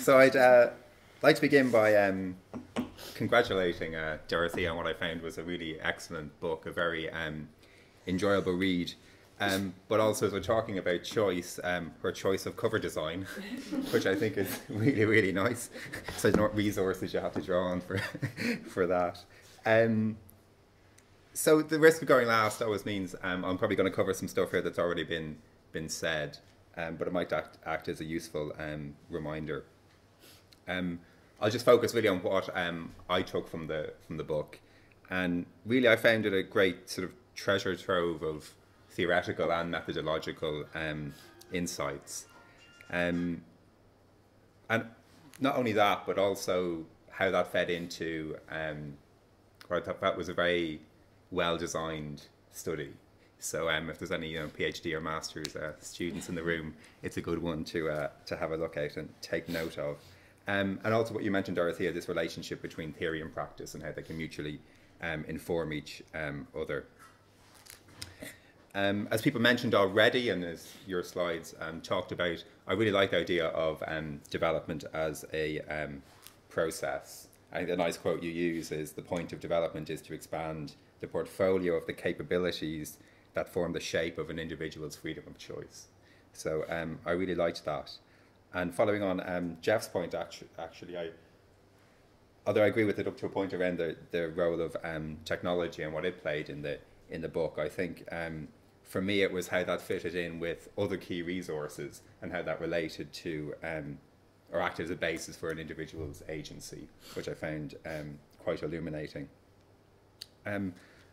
so I'd uh, like to begin by um, congratulating uh, Dorothy on what I found was a really excellent book, a very um, enjoyable read. Um, but also, as we're talking about choice, um, her choice of cover design, which I think is really, really nice. so, not resources you have to draw on for, for that. Um, so, the risk of going last always means um, I'm probably going to cover some stuff here that's already been been said, um, but it might act, act as a useful um. I'll just focus really on what I took from the from the book, and really I found it a great sort of treasure trove of theoretical and methodological um, insights. Um, and not only that, but also how that fed into um, what I thought that was a very well designed study. So um, if there's any you know, PhD or master's uh, students in the room, it's a good one to uh, to have a look at and take note of. Um, and also what you mentioned, Dorothea, this relationship between theory and practice and how they can mutually um, inform each um, other. Um, as people mentioned already, and as your slides um, talked about, I really like the idea of um, development as a process. I think the nice quote you use is the point of development is to expand the portfolio of the capabilities that form the shape of an individual's freedom of choice. So I really liked that. And following on um, Jeff's point, actually, actually, I, although I agree with it up to a point around the, the role of technology and what it played in the in the book, I think for me, it was how that fitted in with other key resources and how that related to um, or acted as a basis for an individual's agency, which I found um, quite illuminating.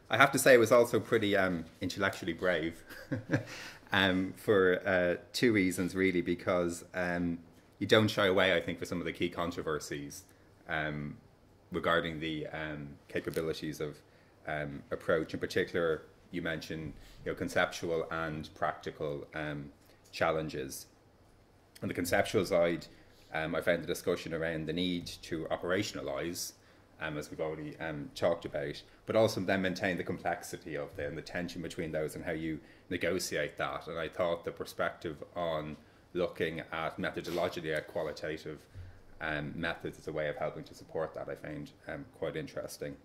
Um, I have to say, it was also pretty um, intellectually brave um, for uh, two reasons, really, because um, you don't shy away, I think, for some of the key controversies regarding the capabilities of approach, in particular you mentioned you know, conceptual and practical um, challenges. On the conceptual side, um, I found the discussion around the need to operationalize, um, as we've already um, talked about, but also then maintain the complexity of them, the tension between those and how you negotiate that. And I thought the perspective on looking at methodologically at qualitative um, methods as a way of helping to support that, I found um, quite interesting.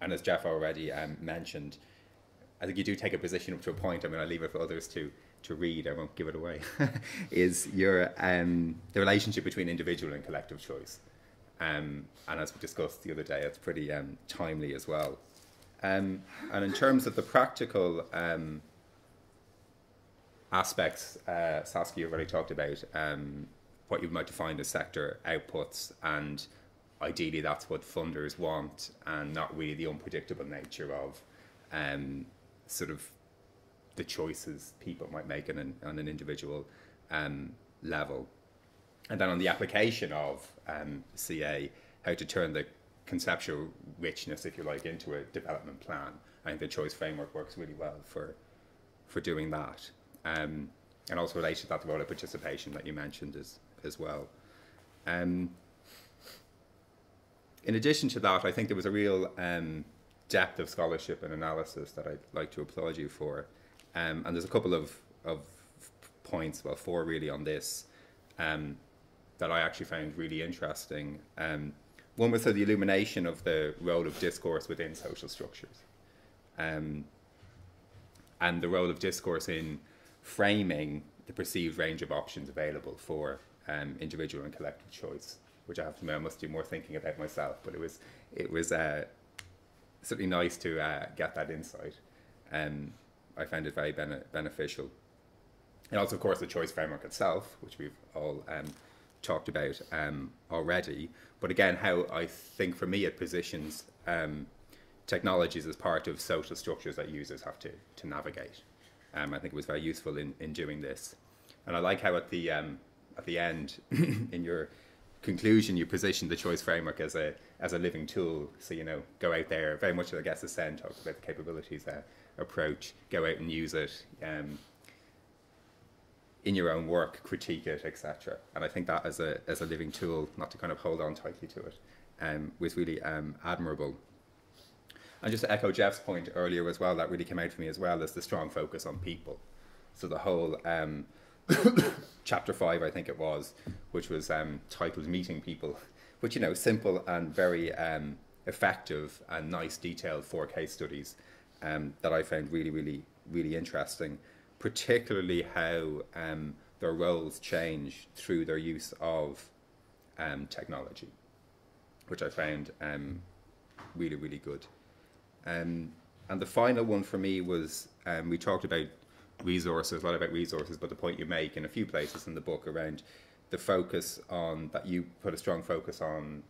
And as Jeff already um, mentioned, I think you do take a position up to a point. I mean, I leave it for others to to read. I won't give it away. is your um, the relationship between individual and collective choice, um, and as we discussed the other day, it's pretty um, timely as well. Um, and in terms of the practical um, aspects, uh, Saskia already talked about um, what you might define as sector outputs, and ideally that's what funders want, and not really the unpredictable nature of um, sort of the choices people might make on an, on an individual level. And then on the application of um, CA, how to turn the conceptual richness, if you like, into a development plan. I think the choice framework works really well for for doing that. Um, and also related to that, the role of participation that you mentioned as, as well. Um, in addition to that, I think there was a real um, depth of scholarship and analysis that I'd like to applaud you for. Um, and there's a couple of, of points, well, four really on this, um, that I actually found really interesting. Um, one was the illumination of the role of discourse within social structures, um, and the role of discourse in framing the perceived range of options available for um, individual and collective choice, which I have to admit I must do more thinking about myself. But it was it was uh, certainly nice to uh, get that insight. Um, I found it very bene- beneficial. And also, of course, the choice framework itself, which we've all um, talked about um, already. But again, how I think for me it positions um, technologies as part of social structures that users have to, to navigate. Um, I think it was very useful in, in doing this. And I like how at the, um, at the end, in your conclusion, you position the choice framework as a as a living tool. So you know, go out there. Very much, I guess, as Sen talks about the capabilities uh, approach. Go out and use it um, in your own work, critique it, etc. And I think that as a as a living tool, not to kind of hold on tightly to it, um, was really um, admirable. And just to echo Jeff's point earlier as well, that really came out for me as well as the strong focus on people. So the whole um, chapter five, I think it was, which was um, titled "Meeting People," which you know, simple and very um, effective and nice, detailed four case studies um, that I found really, really, really interesting. Particularly how um, their roles change through their use of um, technology, which I found um, really, really good. Um, and the final one for me was um, we talked about resources, a lot about resources, but the point you make in a few places in the book around the focus on that you put a strong focus on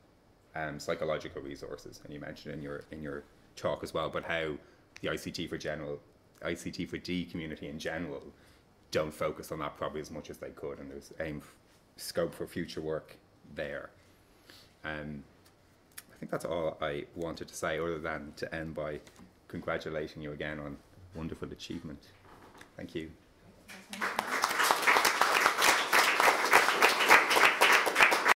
um, psychological resources, and you mentioned in your in your talk as well, but how the ICT for general, ICT for D community in general, don't focus on that probably as much as they could, and there's aim scope for future work there. Um, I think that's all I wanted to say, other than to end by congratulating you again on wonderful achievement. Thank you.